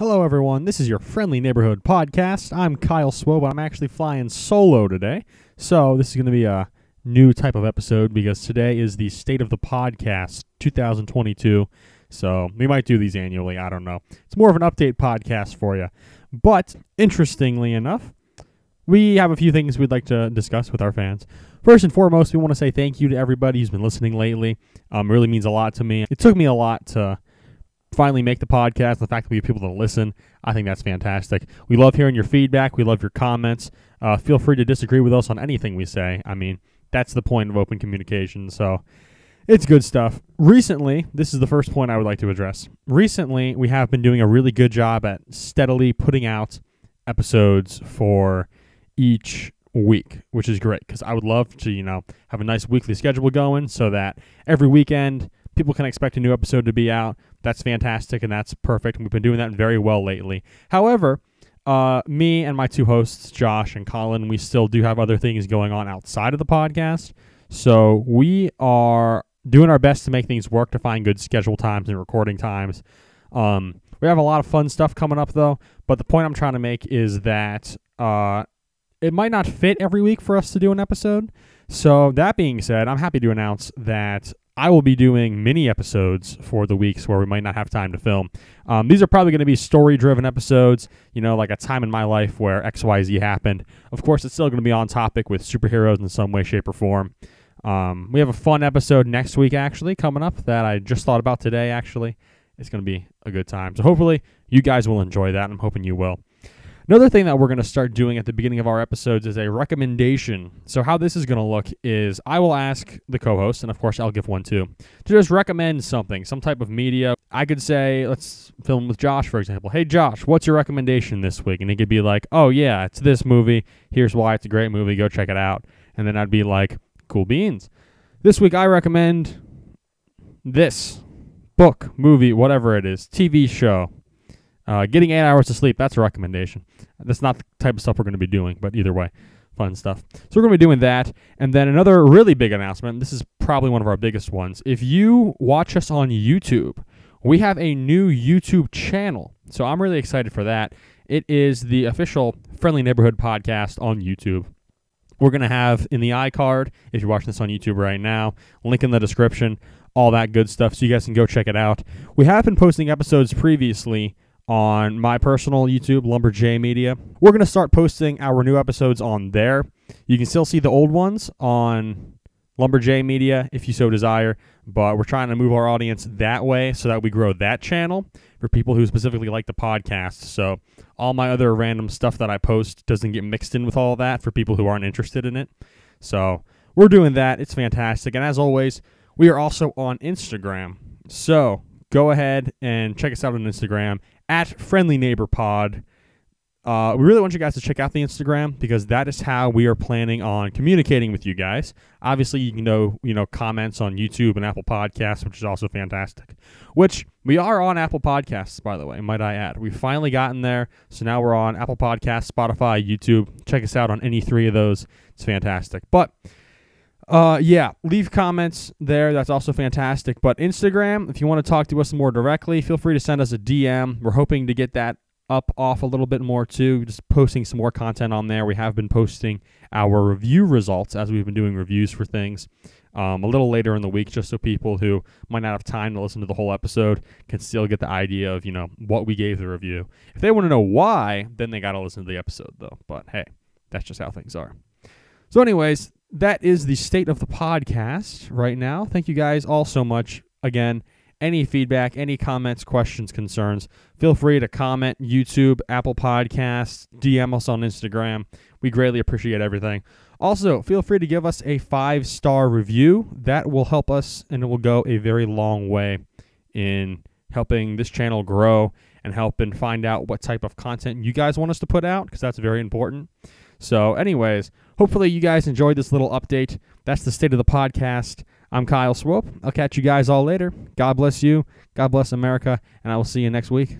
Hello, everyone. This is your friendly neighborhood podcast. I'm Kyle Swope. I'm actually flying solo today. So, this is going to be a new type of episode because today is the State of the Podcast 2022. So, we might do these annually. I don't know. It's more of an update podcast for you. But, interestingly enough, we have a few things we'd like to discuss with our fans. First and foremost, we want to say thank you to everybody who's been listening lately. Um, it really means a lot to me. It took me a lot to finally make the podcast. The fact that we have people to listen, I think that's fantastic. We love hearing your feedback. We love your comments. Uh, feel free to disagree with us on anything we say. I mean, that's the point of open communication. So it's good stuff. Recently, this is the first point I would like to address. Recently, we have been doing a really good job at steadily putting out episodes for each week, which is great because I would love to, you know, have a nice weekly schedule going so that every weekend people can expect a new episode to be out. That's fantastic and that's perfect. We've been doing that very well lately. However, uh, me and my two hosts, Josh and Colin, we still do have other things going on outside of the podcast. So we are doing our best to make things work to find good schedule times and recording times. Um, we have a lot of fun stuff coming up though, but the point I'm trying to make is that uh, it might not fit every week for us to do an episode. So that being said, I'm happy to announce that I will be doing mini episodes for the weeks where we might not have time to film. Um, these are probably going to be story driven episodes, you know, like a time in my life where XYZ happened. Of course, it's still going to be on topic with superheroes in some way, shape, or form. Um, we have a fun episode next week, actually, coming up that I just thought about today, actually. It's going to be a good time. So hopefully you guys will enjoy that. I'm hoping you will. Another thing that we're going to start doing at the beginning of our episodes is a recommendation. So, how this is going to look is I will ask the co host, and of course, I'll give one too, to just recommend something, some type of media. I could say, let's film with Josh, for example. Hey, Josh, what's your recommendation this week? And he could be like, oh, yeah, it's this movie. Here's why it's a great movie. Go check it out. And then I'd be like, cool beans. This week, I recommend this book, movie, whatever it is, TV show uh, getting eight hours of sleep, that's a recommendation. That's not the type of stuff we're going to be doing, but either way, fun stuff. So we're going to be doing that. And then another really big announcement this is probably one of our biggest ones. If you watch us on YouTube, we have a new YouTube channel. So I'm really excited for that. It is the official Friendly Neighborhood podcast on YouTube. We're going to have in the iCard, if you're watching this on YouTube right now, link in the description, all that good stuff, so you guys can go check it out. We have been posting episodes previously on my personal YouTube, Lumber J Media. We're going to start posting our new episodes on there. You can still see the old ones on Lumber J Media if you so desire, but we're trying to move our audience that way so that we grow that channel for people who specifically like the podcast. So all my other random stuff that I post doesn't get mixed in with all that for people who aren't interested in it. So we're doing that. It's fantastic. And as always, we are also on Instagram. So go ahead and check us out on Instagram at Friendly Neighbor Pod. Uh, we really want you guys to check out the Instagram because that is how we are planning on communicating with you guys. Obviously, you can know you know comments on YouTube and Apple Podcasts, which is also fantastic. Which we are on Apple Podcasts, by the way, might I add. We've finally gotten there, so now we're on Apple Podcasts, Spotify, YouTube. Check us out on any three of those. It's fantastic. But uh, yeah, leave comments there. That's also fantastic. But Instagram, if you want to talk to us more directly, feel free to send us a DM. We're hoping to get that up off a little bit more too. Just posting some more content on there. We have been posting our review results as we've been doing reviews for things um, a little later in the week, just so people who might not have time to listen to the whole episode can still get the idea of you know what we gave the review. If they want to know why, then they got to listen to the episode though. But hey, that's just how things are. So, anyways, that is the state of the podcast right now. Thank you guys all so much. Again, any feedback, any comments, questions, concerns, feel free to comment YouTube, Apple Podcasts, DM us on Instagram. We greatly appreciate everything. Also, feel free to give us a five star review. That will help us and it will go a very long way in helping this channel grow and helping find out what type of content you guys want us to put out because that's very important. So, anyways, hopefully you guys enjoyed this little update. That's the state of the podcast. I'm Kyle Swope. I'll catch you guys all later. God bless you. God bless America. And I will see you next week.